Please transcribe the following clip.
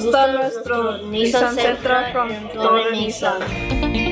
gusta nuestro Nissan Sentra from Torre Nissan.